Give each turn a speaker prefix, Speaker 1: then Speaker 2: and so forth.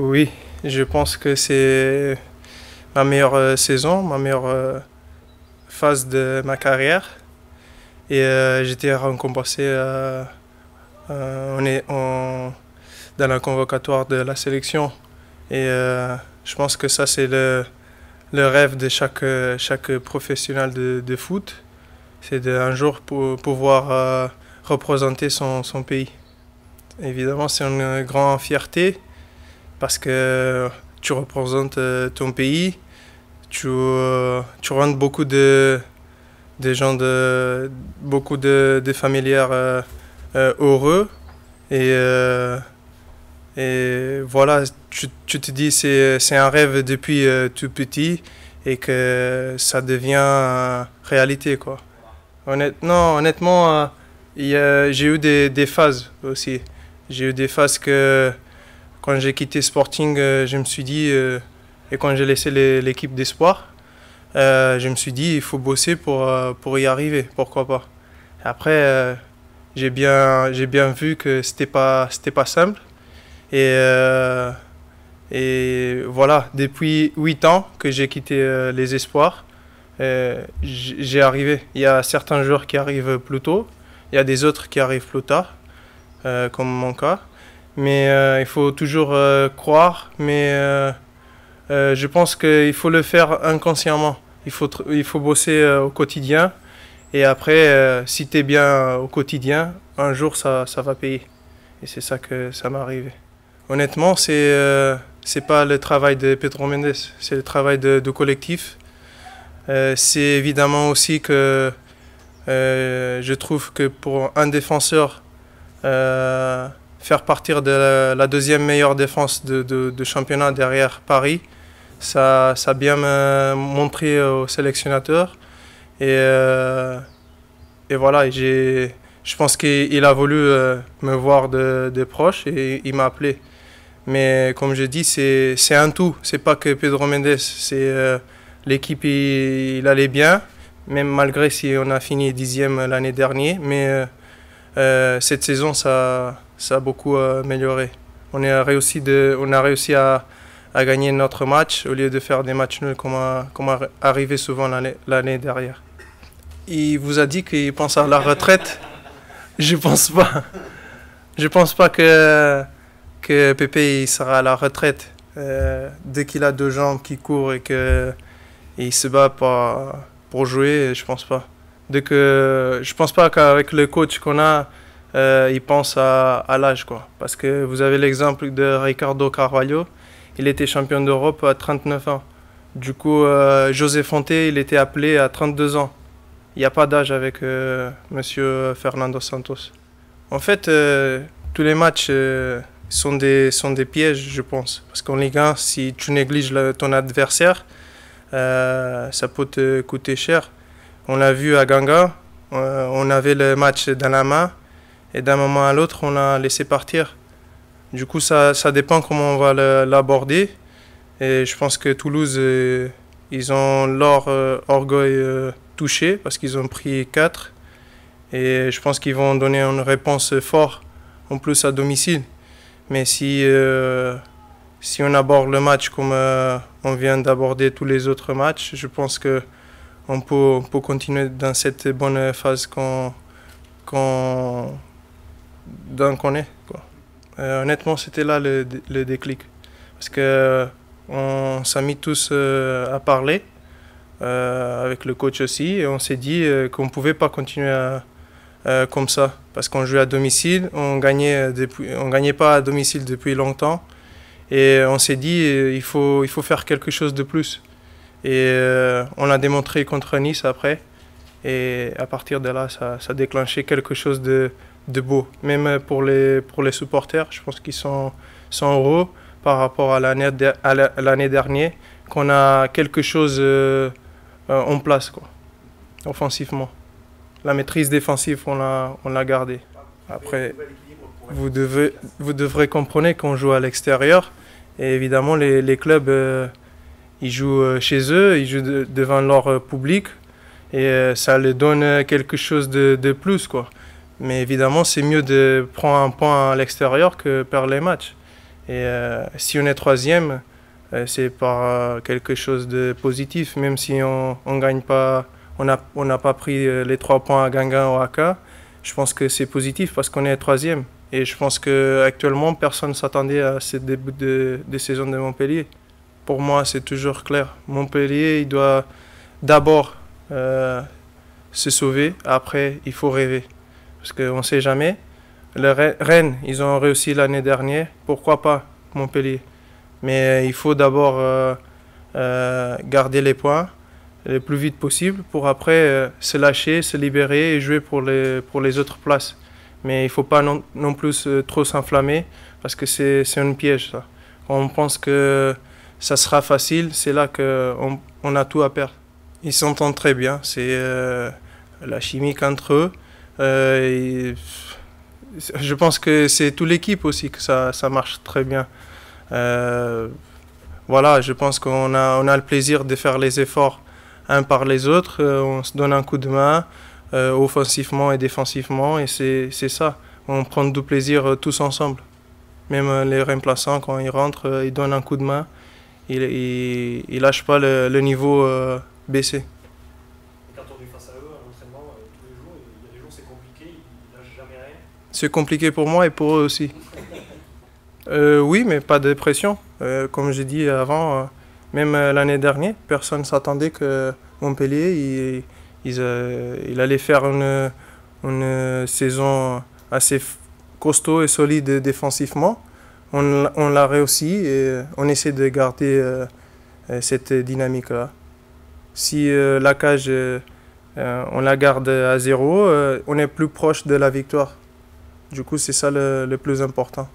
Speaker 1: Oui, je pense que c'est ma meilleure euh, saison, ma meilleure euh, phase de ma carrière. Et euh, j'étais récompensé dans la convocatoire de la sélection. Et je pense que ça, c'est le, le, rêve de chaque, chaque professionnel de, de foot. C'est d'un jour pouvoir représenter son, son pays. Évidemment, c'est une grande fierté parce que tu représentes euh, ton pays, tu, euh, tu rends beaucoup de, de gens, de, beaucoup de, de familières euh, heureux. Et, et voilà, tu, tu te dis c'est c'est un rêve depuis tout petit et que ça devient réalité. Quoi. Honnêtement, honnêtement j'ai eu des, des phases aussi. J'ai eu des phases que quand j'ai quitté Sporting, euh, je me suis dit, euh, et quand j'ai laissé l'équipe d'espoir, euh, je me suis dit, il faut bosser pour, pour y arriver, pourquoi pas. Après, j'ai bien, bien vu que c'était pas, pas simple. Et, et voilà, depuis 8 ans que j'ai quitté les espoirs, j'ai arrivé. Il y a certains joueurs qui arrivent plus tôt, il y a des autres qui arrivent plus tard, comme mon cas. Mais euh, il faut toujours euh, croire. Mais euh, je pense qu'il faut le faire inconsciemment. Il faut, il faut bosser au quotidien. Et après, si tu es bien au quotidien, un jour, ça, ça va payer. Et c'est ça que ça m'est arrivé. Honnêtement, c'est c'est pas le travail de Pedro Mendes, c'est le travail de, de collectif. c'est évidemment aussi que je trouve que pour un défenseur, faire partir de la deuxième meilleure défense de, de, championnat derrière Paris, ça, ça a bien montré au sélectionnateur. Et, euh, et voilà, je pense qu'il a voulu euh, me voir de, de proche et il m'a appelé. Mais comme je dis, c'est, c'est un tout. C'est pas que Pedro Mendes. C'est euh, l'équipe, il, allait bien, même malgré si on a fini dixième l'année dernière. Mais cette saison, ça, ça a beaucoup euh, amélioré. On a réussi, de, on a réussi à, à, gagner notre match au lieu de faire des matchs nuls comme, comme arrivé souvent l'année derrière. Il vous a dit qu'il pense à la retraite? Je pense pas. Je pense pas que, que Pépé il sera à la retraite. Euh, dès qu'il a deux jambes qui courent et qu'il se bat pour, pour jouer, je pense pas. Dès que, je pense pas qu'avec le coach qu'on a, euh, il pense à, l'âge. quoi. Parce que vous avez l'exemple de Ricardo Carvalho, il était champion d'Europe à 39 ans. Du coup, euh, José Fonte, il était appelé à 32 ans. Il n'y a pas d'âge avec euh, Monsieur Fernando Santos. En fait, euh, tous les matchs sont, des, sont des pièges, je pense. Parce qu'en Ligue 1, si tu négliges ton adversaire, ça peut te coûter cher. On l'a vu à Ganga, on avait le match dans la main et d'un moment à l'autre, on a laissé partir. Du coup, ça, ça dépend comment on va l'aborder. Et je pense que Toulouse, euh, ils ont leur euh, orgueil euh, touché parce qu'ils ont pris 4. Et je pense qu'ils vont donner une réponse forte, en plus à domicile. Mais si, si on aborde le match comme on vient d'aborder tous les autres matchs, je pense peut, on peut continuer dans cette bonne phase qu'on d'un qu'on est. Quoi. Euh, honnêtement, c'était là le, le, déclic. Parce que on s'est mis tous euh, à parler euh, avec le coach aussi et on s'est dit qu'on ne pouvait pas continuer comme ça. Parce qu'on jouait à domicile, on gagnait depuis, on gagnait pas à domicile depuis longtemps. Et on s'est dit il faut, il faut faire quelque chose de plus. Et on l'a démontré contre Nice après. Et à partir de là, ça, ça a déclenché quelque chose de, de beau. Même pour les, pour les supporters, je pense qu'ils sont, sont heureux par rapport à l'année dernière, qu'on a quelque chose euh, euh, en place, quoi, offensivement. La maîtrise défensive, on l'a on gardée. Après, vous, devez, vous devrez comprendre qu'on joue à l'extérieur. Et évidemment, les, les clubs, euh, ils jouent chez eux, ils jouent devant leur public. Et ça leur donne quelque chose de, de plus, quoi. Mais évidemment, c'est mieux de prendre un point à l'extérieur que perdre les matchs. Et si on est troisième, c'est par quelque chose de positif, même si on ne gagne pas, on n'a on pas pris les trois points à Gangan ou à K. Je pense que c'est positif parce qu'on est troisième. Et je pense qu'actuellement, personne ne s'attendait à ce début de, de, saison de Montpellier. Pour moi, c'est toujours clair. Montpellier, il doit d'abord euh, se sauver, après, il faut rêver. Parce qu'on ne sait jamais. Le Rennes, ils ont réussi l'année dernière, pourquoi pas Montpellier? Mais il faut d'abord euh, euh, garder les points le plus vite possible pour après se lâcher, se libérer et jouer pour les, pour autres places. Mais il ne faut pas non, plus euh, trop s'enflammer parce que c'est un piège. Ça. on pense que ça sera facile, c'est là qu'on on a tout à perdre. Ils s'entendent très bien, c'est euh, la chimique entre eux. Euh, je pense que c'est toute l'équipe aussi que ça, ça, marche très bien. voilà, je pense qu'on a, on a le plaisir de faire les efforts un par les autres, on se donne un coup de main. Euh, offensivement et défensivement. Et c'est ça. On prend du plaisir euh, tous ensemble. Même euh, les remplaçants, quand ils rentrent, ils donnent un coup de main. Ils ne lâchent pas le, niveau baissé.
Speaker 2: Quand on est face à eux à l'entraînement tous les jours, il y a des jours c'est compliqué, ils lâchent jamais rien.
Speaker 1: C'est compliqué pour moi et pour eux aussi. oui, mais pas de pression. comme j'ai dit avant, même l'année dernière, personne ne s'attendait que Montpellier il, euh, il allait faire une, une, saison assez costaud et solide défensivement. On, on l'a réussi et on essaie de garder euh, euh, cette dynamique-là. Si la cage, on la garde à zéro, on est plus proche de la victoire. Du coup, c'est ça le, le plus important.